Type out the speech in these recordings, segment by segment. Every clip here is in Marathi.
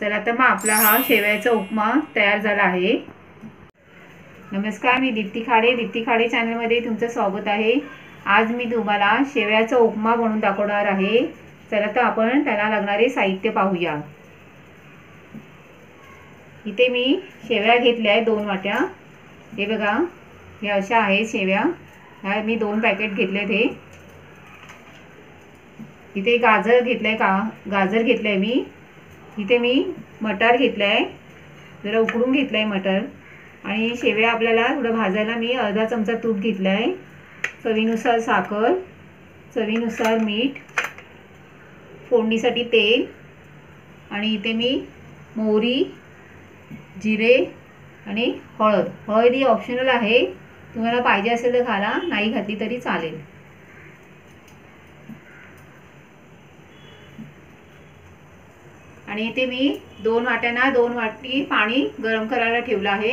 चला तर मग आपला हा शेवयाचा उपमा तयार झाला आहे. नमस्कार मी दीप्ती खाडे. दीप्ती खाडे चॅनलमध्ये तुमचं स्वागत आहे. आज मी तुम्हाला शेवयाचा उपमा बनवून दाखवणार आहे. चला तर आपण त्याला लागणारे साहित्य पाहूया. इथे मी शेवया घेतल्या आहे दोन वाट्या. हे बघा हे अशा आहेत शेवया. ह्या मी दोन पॅकेट घेतले हे इथे गाजर घेतलं आहे का? गाजर घेतलं आहे मी. इथे मी मटार घेतलं आहे जरा उकडून घेतलं आहे मटार. आणि शेवया आपल्याला थोडं भाजायला मी अर्धा चमचा तूप घेतलं आहे चवीनुसार साखर चवीनुसार मीठ फोडणीसाठी तेल. आणि इथे मी मोहरी जिरे आणि हळद. हळद ही ऑप्शनल आहे. तुम्हाला पाहिजे असेल तर घाला नाही घातली तरी चालेल. आणि इथे मी दोन वाट्यांना दोन वाटी पाणी गरम करायला ठेवलं आहे.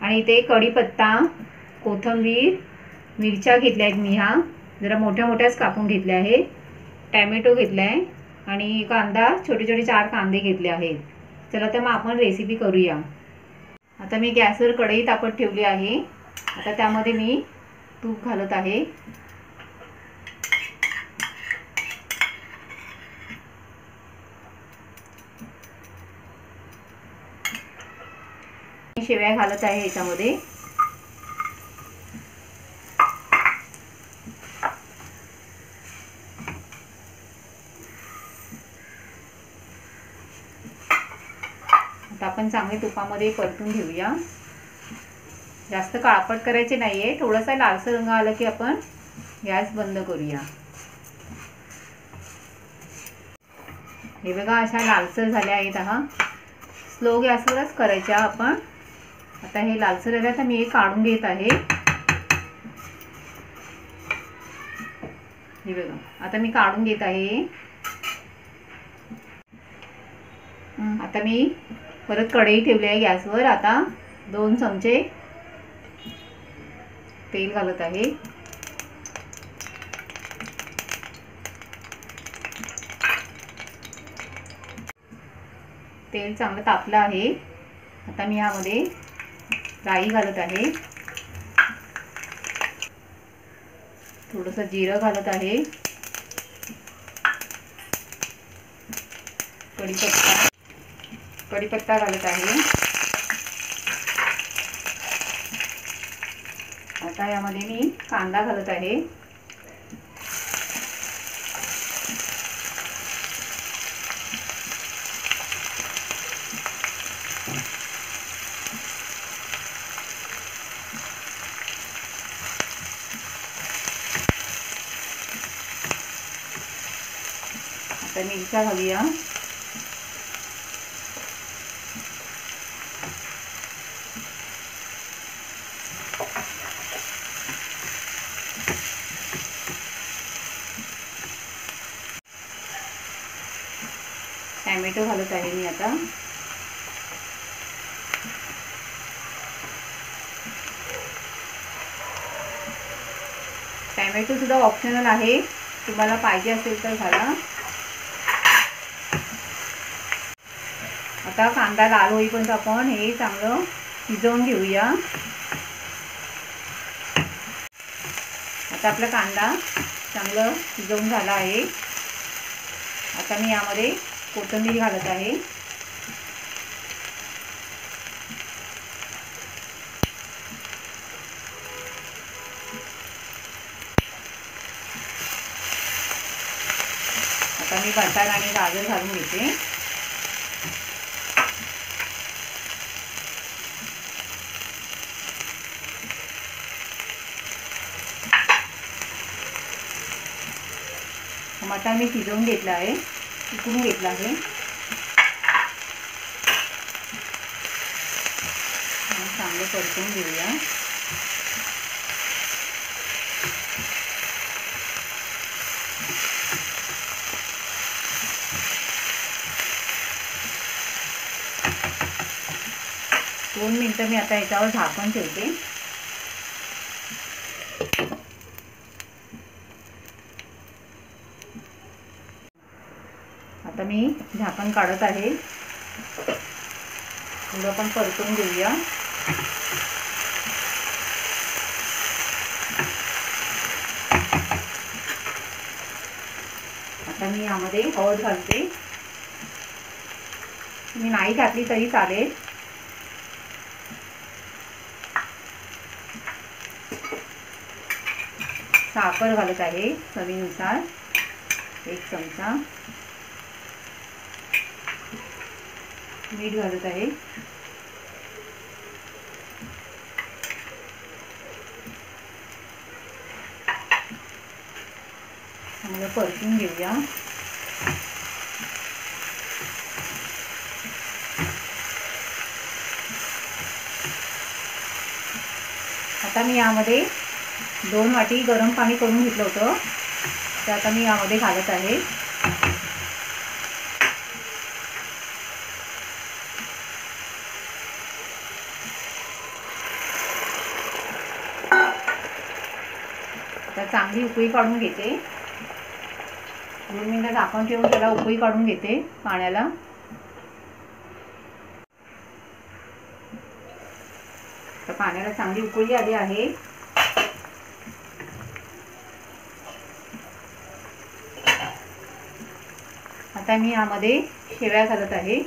आणि इथे कढीपत्ता कोथिंबीर मिरच्या घेतल्या आहेत मी ह्या. जरा मोठ्या मोठ्याच कापून घेतल्या आहेत. टॅमॅटो घेतला आहे आणि कांदा छोटे छोटे चार कांदे घेतले आहेत. चला तर मग आपण रेसिपी करूया. आता मी गॅसवर कढई तापत ठेवली आहे. आता त्यामध्ये मी तूप घालत आहे. शेवया घालत आहे याच्यामध्ये. आता आपण चांगले तुपामध्ये परतून घेऊया. जास्त काळपट करायचे नाहीये. थोडासा लालसर रंग आला की आपण गॅस बंद करूया. हे बघा अशा लालसर झाल्या आहेत हा. स्लो गॅसवरच करायच्या आपण. आता हे लालसर आहे. तर मी हे काढून घेत आहे. हे बघा. आता मी काढून घेत आहे. आता मी परत कढई ठेवली आहे गॅसवर. आता दोन चमचे तेल घालत आहे. तेल चांगलं तापलं आहे. आता मी यामध्ये राई घालत आहे. थोडंसं जिरं घालत आहे. कढीपत्ता कढीपत्ता घालत आहे. आता यामध्ये मी कांदा घालत आहे. आता मिरच्या घालूया टॅमॅटो घालत आहे मी आता. टॅमॅटो सुद्धा ऑप्शनल आहे. तुम्हाला पाहिजे असेल तर घाला. आता कांदा लाल होईपर्यंत आपण. हे चांगलं शिजवून घेऊया. आता आपला कांदा चांगलं शिजवून झाला आहे. आता मी यामध्ये कोथिंबीर घालत आहे. आता मी बटाटा आणि गाजर घालून घेते. टमाटा मी शिजवून घेतला आहे. उकळून घेतला आहे. चांगलं परतून घेऊया. दोन मिनटं मी आता याच्यावर झाकण ठेवते. आता मी झाकण काढत आहे. थोडं पण परतून घेऊया. आता मी यामध्ये हळद घालते. मी नाही घातली तरी चालेल. साखर घालत आहे चवीनुसार. एक चमचा. मीठ घालत आहे. चांगलं परतून घेऊया. आता मी यामध्ये दोन वाटी गरम पाणी करून घेतलं होतं. ते आता मी यामध्ये घालत आहे. आता चांगली उकळी काढून घेते. दोन मिनटं झाकण ठेवून त्याला उकळी काढून घेते पाण्याला. तर पाण्याला चांगली उकळी आली आहे. आता मी यामध्ये शेव्या घालत आहे.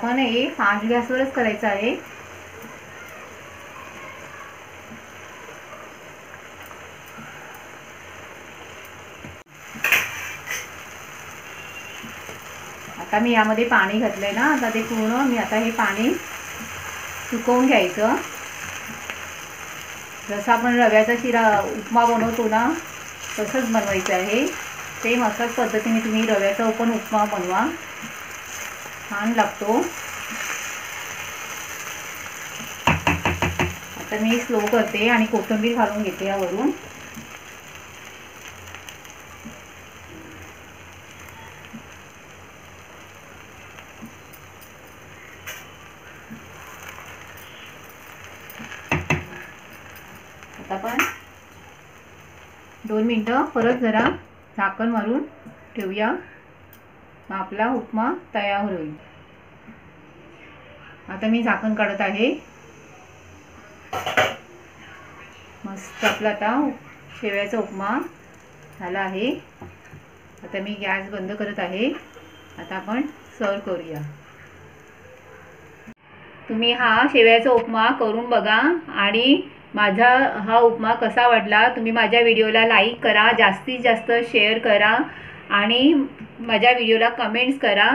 आता पण हे फास्ट गॅसवरच करायचं आहे. आता मी यामध्ये पाणी घातलंय ना आता ते पूर्ण मी आता हे पाणी सुकवून घ्यायचं. जसं आपण रव्याचा शिरा उपमा बनवतो ना तसंच बनवायचं आहे. सेम अशाच पद्धतीने तुम्ही रव्याचा पण उपमा बनवा. छान लागतो. आता मी स्लो करते आणि कोथिंबीर घालून घेते यावरून. आता पण दोन मिनटं परत जरा झाकण मारून ठेवूया. मग आपला उपमा तयार होईल. आता मी झाकण काढत आहे. मस्त आपला आता शेव्याचा उपमा झाला आहे. आता मी गॅस बंद करत आहे. आता आपण सर्व करूया. तुम्ही हा शेव्याचा उपमा करून बघा आणि माझा हा उपमा कसा वाटला. तुम्ही माझ्या व्हिडिओला लाईक करा जास्तीत जास्त शेअर करा आणि माझ्या व्हिडिओला कमेंट्स करा.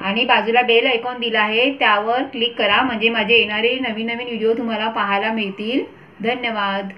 आणि बाजूला बेल आयकॉन दिला आहे त्यावर क्लिक करा. म्हणजे माझे येणारे नवीन नवीन व्हिडिओ तुम्हाला पाहायला मिळतील. धन्यवाद.